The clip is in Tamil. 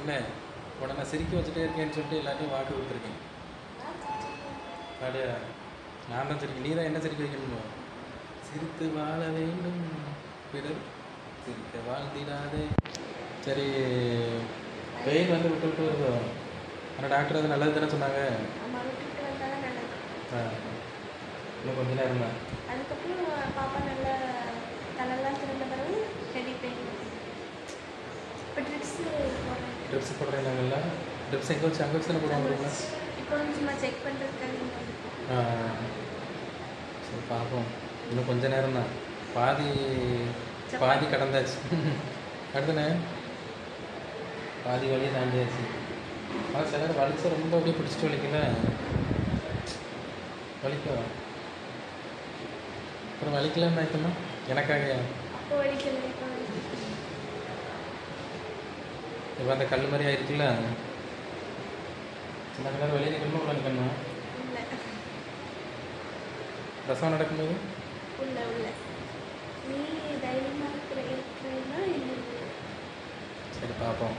என்ன? உடனே சிரிக்க வச்சுட்டே இருக்கேன்னு சொல்லிட்டு எல்லாத்தையும் வாக்கு கொடுத்துருக்கேன் அப்படியா நான் தான் சிரிக்க நீ தான் என்ன சிரிக்க வைக்கணும்? சிரித்து வாழ வேண்டும் பிறர் சிரிக்க வாழ்ந்திடாதே. சரி பெயின் வந்து விட்டு விட்டு வருதோ? ஆனால் டாக்டர் அது நல்லது தானே சொன்னாங்க? ஆ இன்னும் கொஞ்ச நேரம் தான். அதுக்கப்புறம் பாப்பா நல்லா தலைலாம் திறந்த பிறகு இப்போ ட்ரிப்ஸு போடுறேன் ட்ரிப்ஸ் போடுறீங்கல்ல ட்ரிப்ஸ் எங்கே வச்சு அங்கே வச்சு தானே போடுவாங்க இப்போ சும்மா செக் சரி பார்ப்போம் இன்னும் கொஞ்ச நேரம் தான். பாதி பாதி கடந்தாச்சு. அடுத்தனே பாதி வழியை தாண்டியாச்சு. ஆனால் சில நேரம் வலிச்சா ரொம்ப அப்படியே பிடிச்சிட்டு வலிக்கல வலிக்கும் அப்புறம் வலிக்கலன்னு ஆயிட்டோமா எனக்காக இப்போ அந்த கல் மாதிரி ஆயிருக்குல்ல? சின்ன நேரம் வெளியே நிற்கணுமா உள்ள நிற்கணுமா? பிரசவம் நடக்கும்போது? உள்ள உள்ள. நீ தைரியமாக இருக்கிற சரி பார்ப்போம்.